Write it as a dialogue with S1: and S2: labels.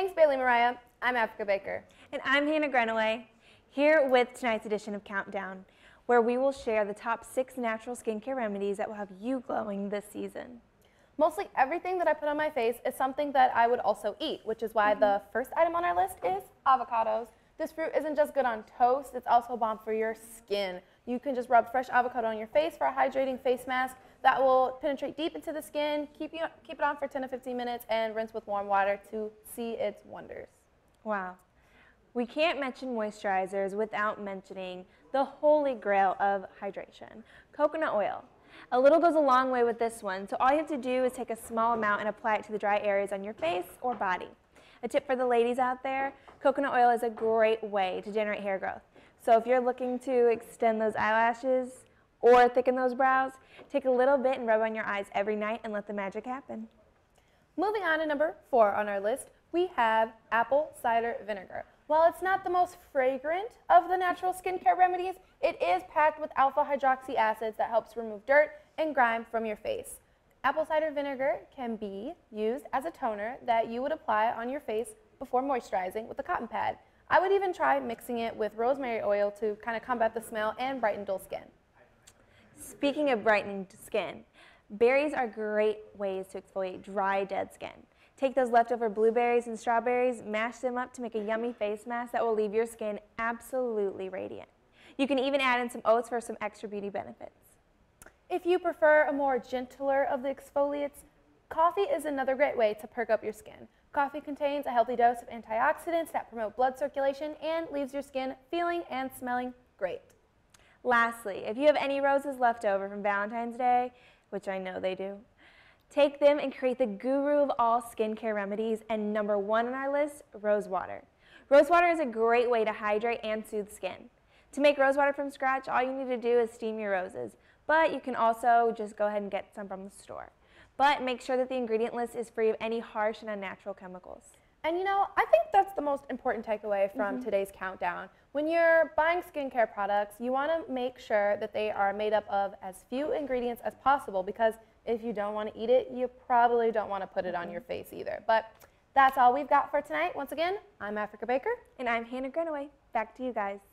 S1: Thanks, Bailey Mariah. I'm Africa Baker.
S2: And I'm Hannah Greenaway, here with tonight's edition of Countdown, where we will share the top six natural skincare remedies that will have you glowing this season.
S1: Mostly everything that I put on my face is something that I would also eat, which is why mm -hmm. the first item on our list is avocados. This fruit isn't just good on toast, it's also bomb for your skin. You can just rub fresh avocado on your face for a hydrating face mask that will penetrate deep into the skin, keep, you, keep it on for 10 to 15 minutes, and rinse with warm water to see its wonders.
S2: Wow. We can't mention moisturizers without mentioning the holy grail of hydration, coconut oil. A little goes a long way with this one, so all you have to do is take a small amount and apply it to the dry areas on your face or body. A tip for the ladies out there, coconut oil is a great way to generate hair growth. So if you're looking to extend those eyelashes or thicken those brows, take a little bit and rub on your eyes every night and let the magic happen.
S1: Moving on to number four on our list, we have apple cider vinegar. While it's not the most fragrant of the natural skincare remedies, it is packed with alpha hydroxy acids that helps remove dirt and grime from your face. Apple cider vinegar can be used as a toner that you would apply on your face before moisturizing with a cotton pad. I would even try mixing it with rosemary oil to kind of combat the smell and brighten dull skin.
S2: Speaking of brightening skin, berries are great ways to exfoliate dry, dead skin. Take those leftover blueberries and strawberries, mash them up to make a yummy face mask that will leave your skin absolutely radiant. You can even add in some oats for some extra beauty benefits.
S1: If you prefer a more gentler of the exfoliates, coffee is another great way to perk up your skin. Coffee contains a healthy dose of antioxidants that promote blood circulation and leaves your skin feeling and smelling great.
S2: Lastly, if you have any roses left over from Valentine's Day, which I know they do, take them and create the guru of all skincare remedies and number one on our list, rose water. Rose water is a great way to hydrate and soothe skin. To make rose water from scratch, all you need to do is steam your roses but you can also just go ahead and get some from the store. But make sure that the ingredient list is free of any harsh and unnatural chemicals.
S1: And you know, I think that's the most important takeaway from mm -hmm. today's countdown. When you're buying skincare products, you want to make sure that they are made up of as few ingredients as possible because if you don't want to eat it, you probably don't want to put it on your face either. But that's all we've got for tonight. Once again, I'm Africa Baker.
S2: And I'm Hannah Greenaway. Back to you guys.